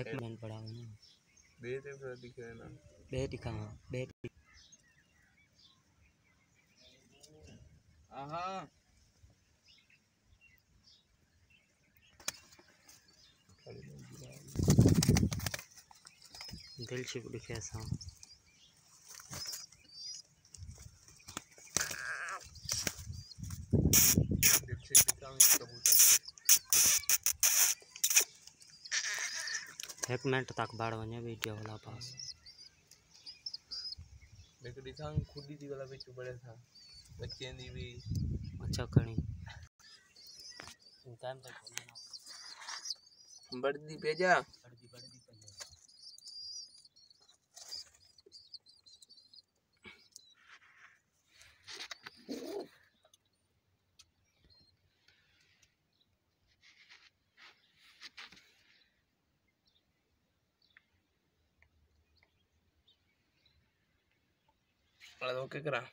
एक मिनट पड़ा हुआ ना दे फिर दिख रहा है ना? बे दिखा बे आहा। दिल से दिखे ऐसा। एक मिनट तक बाढ़ वने वीडियो वाला पास। देखो दिखा दिखाऊँगे खुद ही वाला बिच बड़े था। बच्चे दी भी। अच्छा कणी टाइम तक। बड़ी भेजा। बड़ी बड़ी அவ்வளோதான் கேட்குறான்